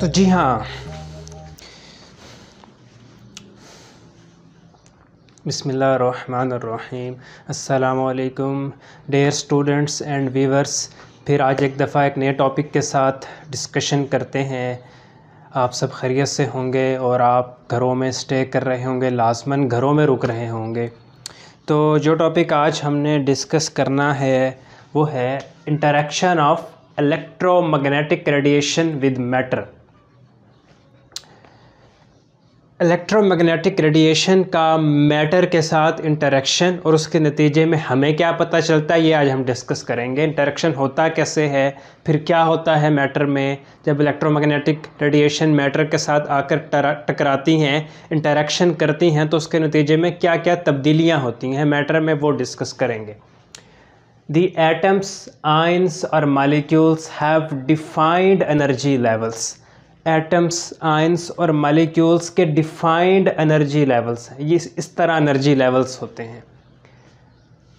तो जी हाँ। बिसमीम असलकुम डेयर स्टूडेंट्स एंड वीवर्स फिर आज एक दफ़ा एक नए टॉपिक के साथ डिस्कशन करते हैं। आप सब खैरियत से होंगे और आप घरों में स्टे कर रहे होंगे, लाजमन घरों में रुक रहे होंगे। तो जो टॉपिक आज हमने डिस्कस करना है, वो है interaction of electromagnetic radiation with matter. Electromagnetic radiation का मैटर के साथ इंटरेक्शन और उसके नतीजे में हमें क्या पता चलता है, ये आज हम डिस्कस करेंगे। इंटरेक्शन होता कैसे है, फिर क्या होता है मैटर में? जब इलेक्ट्रोमैग्नेटिक रेडिएशन मैटर के साथ आकर टकराती हैं इंटरेक्शन करती हैं तो उसके नतीजे में क्या क्या तब्दीलियाँ होती हैं मैटर में वो डिस्कस करेंगे। दी एटम्स आइंस और molecules have defined energy levels atoms ions और मालिक्यूल्स के डिफाइंड एनर्जी लेवल्स हैं। ये इस तरह एनर्जी लेवल्स होते हैं।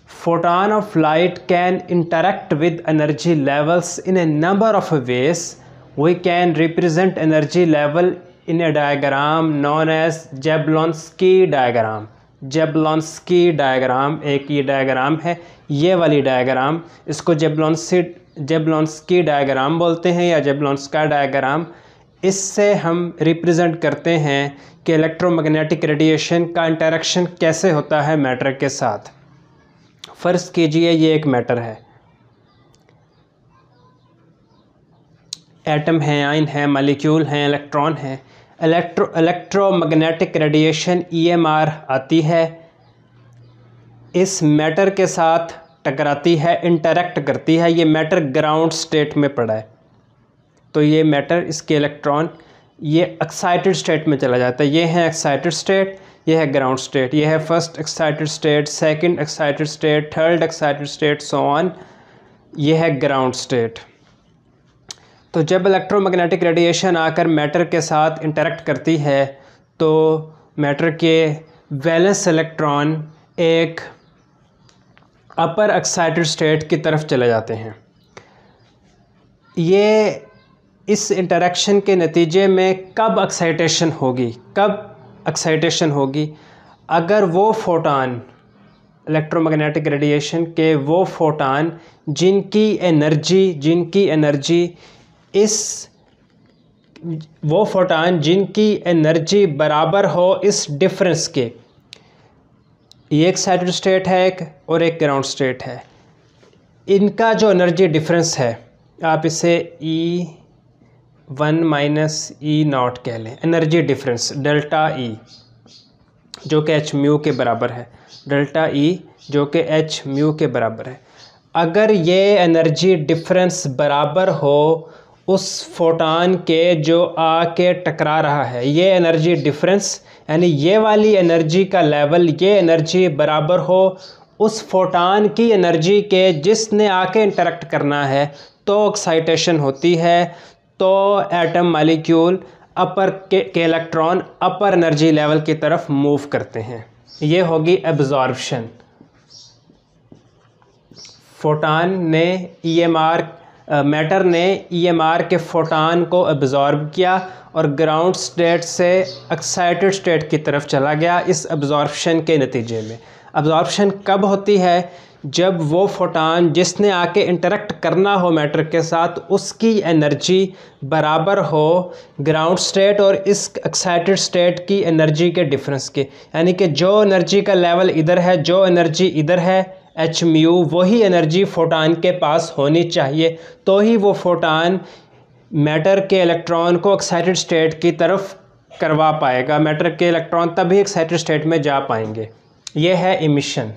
Photon of light can interact with energy levels in a number of ways we can represent energy level in a diagram known as Jablonski diagram. Jablonski diagram, एक ये diagram है, ये वाली डायग्राम, इसको जेबलॉन्सी Jablonski diagram बोलते हैं या जेबलॉन्सका diagram. इससे हम रिप्रेजेंट करते हैं कि इलेक्ट्रोमैग्नेटिक रेडिएशन का इंटरेक्शन कैसे होता है मैटर के साथ। फ़र्ज़ कीजिए ये एक मैटर है। एटम है आइन है मालिक्यूल हैं इलेक्ट्रॉन हैं। इलेक्ट्रो इलेक्ट्रोमैग्नेटिक रेडिएशन ईएमआर आती है। इस मैटर के साथ टकराती है इंटरेक्ट करती है। ये मैटर ग्राउंड स्टेट में पड़ा है। तो ये मैटर इसके इलेक्ट्रॉन ये एक्साइटेड स्टेट में चला जाता है। ये है एक्साइटेड स्टेट ये है ग्राउंड स्टेट ये है first excited state second excited state third excited state so on ये है ग्राउंड स्टेट तो जब इलेक्ट्रोमैग्नेटिक रेडिएशन आकर मैटर के साथ इंटरेक्ट करती है तो मैटर के वैलेंस इलेक्ट्रॉन एक अपर एक्साइटेड स्टेट की तरफ़ चले जाते हैं। ये इस इंटरेक्शन के नतीजे में कब एक्साइटेशन होगी? कब एक्साइटेशन होगी? अगर वो फोटान इलेक्ट्रोमैग्नेटिक रेडिएशन के वो फोटान जिनकी एनर्जी जिनकी एनर्जी इस वो फोटान जिनकी एनर्जी बराबर हो इस डिफरेंस के, ये एक साइड स्टेट है एक और एक ग्राउंड स्टेट है। इनका जो एनर्जी डिफरेंस है, आप इसे E one minus E naught कह लें। एनर्जी डिफरेंस, डेल्टा ई, जो कि एच म्यू के बराबर है। डेल्टा ई, जो कि एच म्यू के बराबर है। अगर ये एनर्जी डिफरेंस बराबर हो उस फोटान के जो आके टकरा रहा है, ये एनर्जी डिफरेंस, यानी ये वाली एनर्जी का लेवल, ये एनर्जी बराबर हो उस फोटान की एनर्जी के जिसने आके इंटरेक्ट करना है तो एक्साइटेशन होती है। तो एटम मालिक्यूल अपर के, के इलेक्ट्रॉन अपर एनर्जी लेवल की तरफ़ मूव करते हैं। ये होगी एब्जॉर्बशन फोटान ने ईएमआर मैटर ने ईएमआर के फोटान को एब्जॉर्ब किया और ग्राउंड स्टेट से एक्साइटेड स्टेट की तरफ़ चला गया इस एब्जॉर्बशन के नतीजे में। एब्जॉर्बशन कब होती है? जब वो फोटान जिसने आके इंटरेक्ट करना हो मैटर के साथ, उसकी एनर्जी बराबर हो ग्राउंड स्टेट और इस एक्साइटेड स्टेट की एनर्जी के डिफरेंस के। यानी कि जो एनर्जी का लेवल इधर है, जो एनर्जी इधर है, एच म्यू, वही एनर्जी फोटान के पास होनी चाहिए। तो ही वो फोटान मैटर के इलेक्ट्रॉन को एक्साइटेड स्टेट की तरफ़ करवा पाएगा। मैटर के इलेक्ट्रॉन तभी एक्साइटेड स्टेट में जा पाएँगे। ये है इमिशन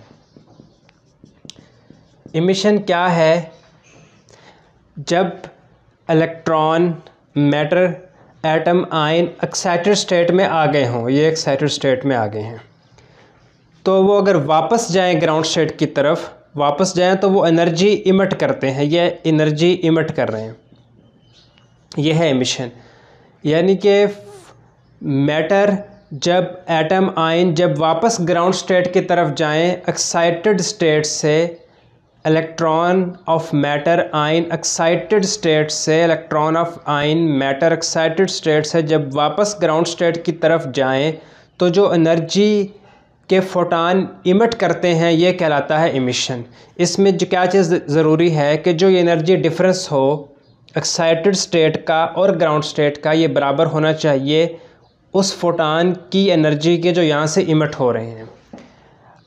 इमिशन क्या है? जब electron matter atom ion excited state में आ गए हों, ये एक्साइटेड स्टेट में आ गए हैं तो वो अगर वापस जाएँ ग्राउंड स्टेट की तरफ़, वापस जाएँ तो वो एनर्जी इमिट करते हैं, ये एनर्जी इमिट कर रहे हैं। ये है एमिशन यानी कि मैटर जब एटम आयन जब वापस ग्राउंड स्टेट की तरफ़ जाएँ एक्साइटेड स्टेट से electron of matter ion excited state से electron of ion matter excited state से जब वापस ग्राउंड स्टेट की तरफ़ जाएँ तो जो एनर्जी के फोटान इमिट करते हैं, ये कहलाता है इमिशन इसमें जो क्या चीज़ ज़रूरी है कि जो एनर्जी डिफरेंस हो एक्साइटेड स्टेट का और ग्राउंड स्टेट का, ये बराबर होना चाहिए उस फोटान की एनर्जी के जो यहाँ से इमिट हो रहे हैं.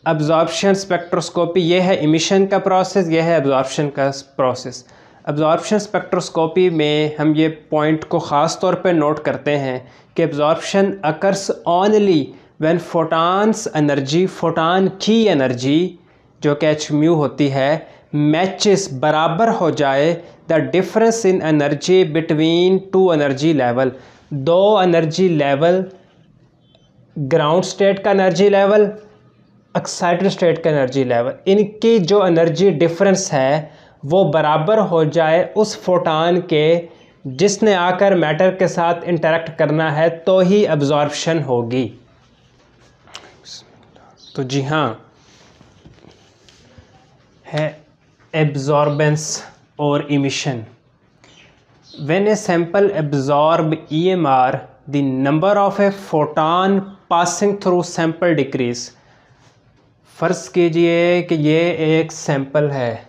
अब्जॉर्प्शन स्पेक्ट्रोस्कोपी ये है इमिशन का प्रोसेस ये है अब्जॉर्प्शन का प्रोसेस अब्जॉर्प्शन स्पेक्ट्रोस्कोपी में हम ये पॉइंट को ख़ास तौर पे नोट करते हैं कि absorption occurs only when photons energy photon की एनर्जी जो कि एच म्यू होती है मैचेस बराबर हो जाए the difference in energy between two energy level दो एनर्जी लेवल ग्राउंड स्टेट का एनर्जी लेवल एक्साइटेड स्टेट का एनर्जी लेवल इनकी जो एनर्जी डिफरेंस है, वो बराबर हो जाए उस फोटान के जिसने आकर मैटर के साथ इंटरेक्ट करना है तो ही अब्जॉर्प्शन होगी। तो जी हाँ है एब्जॉर्बेंस और emission when a sample absorb EMR the number of a photon passing through sample decrease फ़र्ज़ कीजिए कि ये एक सैंपल है।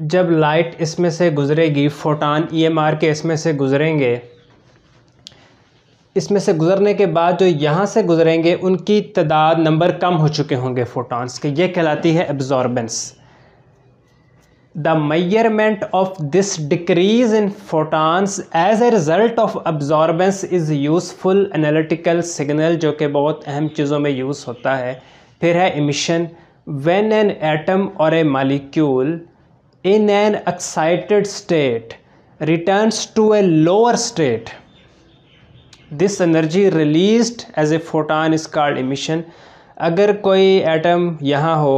जब लाइट इसमें से गुज़रेगी, फोटान ईएमआर के इसमें से गुज़रेंगे, इसमें से गुज़रने के बाद जो यहाँ से गुज़रेंगे, उनकी तादाद नंबर कम हो चुके होंगे फोटॉन्स के। ये कहलाती है absorbance the measurement of this decrease in photons as a result of absorbance is useful analytical signal जो कि बहुत अहम चीज़ों में यूज़ होता है। फिर है इमिशन व्हेन एन एटम और a molecule in an excited state returns to a lower state this energy released as a photon is called emission अगर कोई एटम यहाँ हो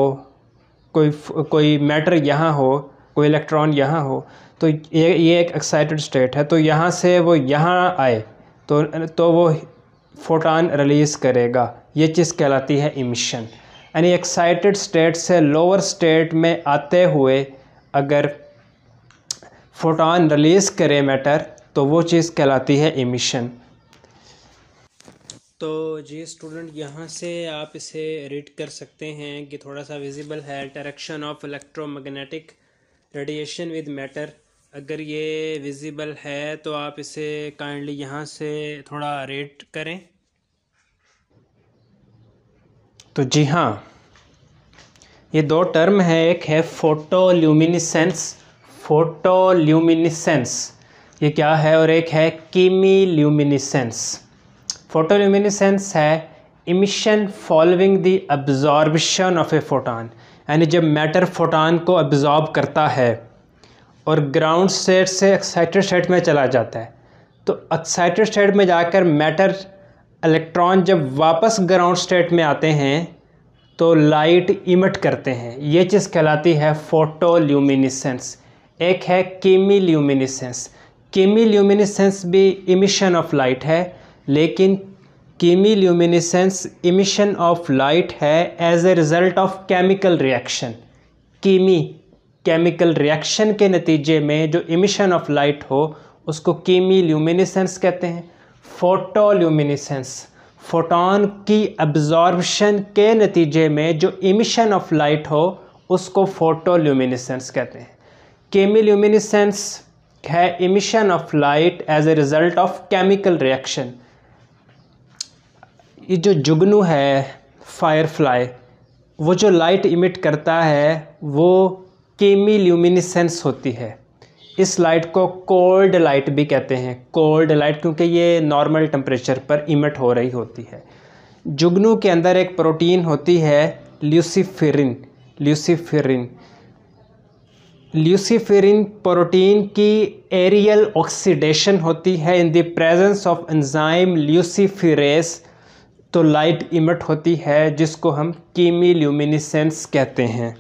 कोई कोई मैटर यहाँ हो, कोई इलेक्ट्रॉन यहाँ हो तो ये ये एक एक्साइटेड स्टेट है तो यहाँ से वो यहाँ आए तो तो वो फोटान रिलीज़ करेगा। ये चीज़ कहलाती है इमिशन यानी एक्साइटेड स्टेट से लोअर स्टेट में आते हुए अगर फोटान रिलीज़ करे मैटर तो वो चीज़ कहलाती है इमिशन तो जी स्टूडेंट यहाँ से आप इसे रीड कर सकते हैं कि थोड़ा सा विजिबल है। Direction of electromagnetic radiation with matter अगर ये विजिबल है तो आप इसे काइंडली यहाँ से थोड़ा रेट करें। तो जी हाँ ये दो टर्म है। एक है फोटोल्यूमिनिसेंस फोटोल्यूमिनिसेंस ये क्या है? और एक है कीमी ल्यूमिनिसेंस फोटोल्यूमिनेसेंस है emission following the absorption of a photon यानी जब मैटर फोटान को अब्जॉर्ब करता है और ग्राउंड स्टेट से एक्साइटेड स्टेट में चला जाता है तो एक्साइटेड स्टेट में जाकर मैटर इलेक्ट्रॉन जब वापस ग्राउंड स्टेट में आते हैं तो लाइट इमिट करते हैं। ये चीज़ कहलाती है फोटोल्यूमिनिसेंस एक है कीमी ल्यूमिनिसेंस कीमी ल्यूमिनिसेंस भी इमिशन ऑफ़ लाइट है। लेकिन chemiluminescence emission of light है as a result of chemical reaction chemi chemical reaction के नतीजे में जो इमिशन ऑफ़ लाइट हो, उसको कीमी ल्यूमिनेसेंस कहते हैं। फ़ोटो ल्यूमिनेसेंस फोटोन की अब्जॉर्बशन के नतीजे में जो इमिशन ऑफ़ लाइट हो, उसको फ़ोटो ल्यूमिनेसेंस कहते हैं। केमी ल्यूमिनेसेंस है emission of light as a result of chemical reaction ये जो जुगनू है फायर फ्लाई वो जो लाइट इमिट करता है, वो केमी ल्यूमिनिसेंस होती है। इस लाइट को कोल्ड लाइट भी कहते हैं। कोल्ड लाइट क्योंकि ये नॉर्मल टेम्परेचर पर इमिट हो रही होती है। जुगनू के अंदर एक प्रोटीन होती है ल्यूसीफेरिन ल्यूसीफेरिन ल्यूसीफेरिन प्रोटीन की एरियल ऑक्सीडेशन होती है। In the presence of enzyme luciferase तो लाइट इमिट होती है जिसको हम कीमी ल्यूमिनिसेंस कहते हैं।